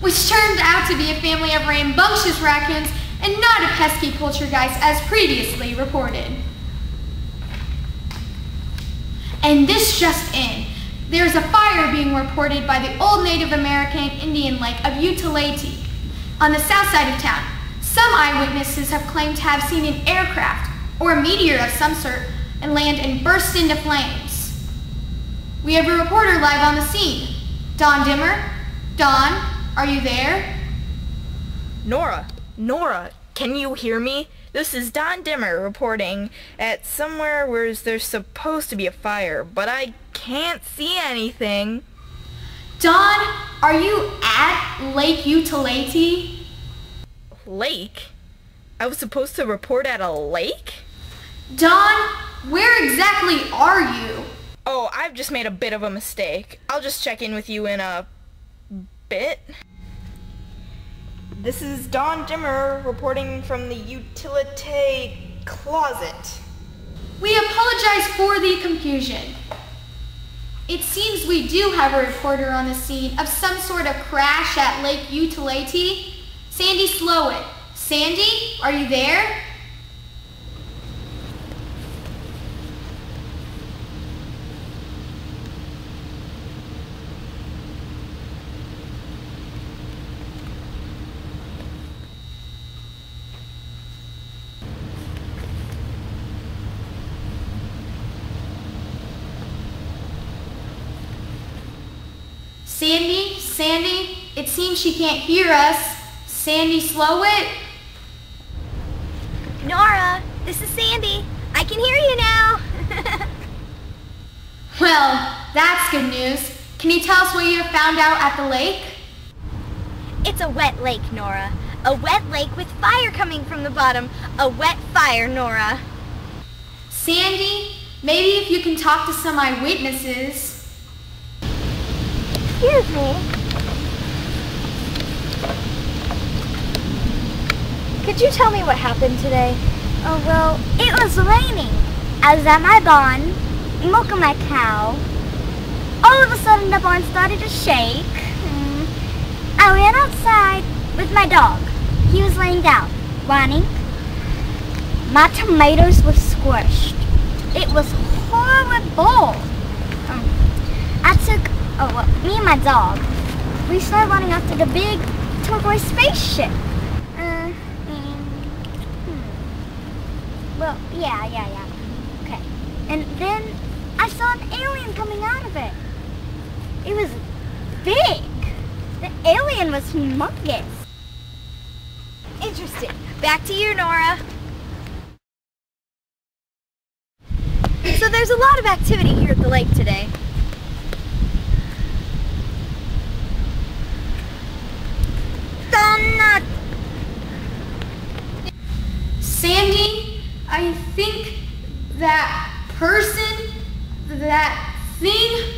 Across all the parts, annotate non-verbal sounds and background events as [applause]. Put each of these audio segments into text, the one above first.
which turned out to be a family of rambunctious raccoons and not a pesky poltergeist as previously reported. And this just in. There's a fire being reported by the old Native American Indian lake of Utilati on the south side of town. Some eyewitnesses have claimed to have seen an aircraft or a meteor of some sort and land and burst into flames. We have a reporter live on the scene. Don Dimmer? Don, are you there? Nora, Nora, can you hear me? This is Don Dimmer reporting at somewhere where there's supposed to be a fire, but I can't see anything. Don, are you at Lake Utilati? Lake? I was supposed to report at a lake? Don, where exactly are you? Oh, I've just made a bit of a mistake. I'll just check in with you in a bit. This is Don Dimmer reporting from the utility closet. We apologize for the confusion. It seems we do have a reporter on the scene of some sort of crash at Lake Utilati. Sandy Slowett. Sandy, are you there? Sandy, Sandy, it seems she can't hear us. Sandy Slowett? Nora, this is Sandy. I can hear you now. [laughs] well, that's good news. Can you tell us what you have found out at the lake? It's a wet lake, Nora. A wet lake with fire coming from the bottom. A wet fire, Nora. Sandy, maybe if you can talk to some eyewitnesses. Excuse me. Could you tell me what happened today? Oh, well, it was raining. I was at my barn, milking my cow. All of a sudden, the barn started to shake. Hmm. I ran outside with my dog. He was laying down, running. My tomatoes were squished. It was horrible. Um, I took oh, well, me and my dog, we started running after the big turquoise spaceship. Uh, hmm. Well, yeah, yeah, yeah. Okay. And then I saw an alien coming out of it. It was big. The alien was humongous. Interesting. Back to you, Nora. So there's a lot of activity here at the lake today. Sandy, I think that person, that thing,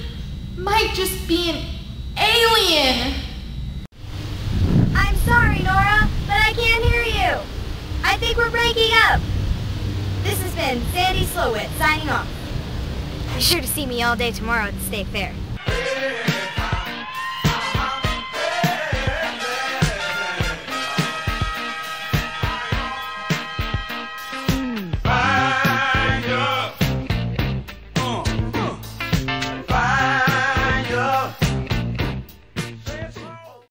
might just be an alien. I'm sorry, Nora, but I can't hear you. I think we're breaking up. This has been Sandy Slowett signing off. Be sure to see me all day tomorrow at the State Fair.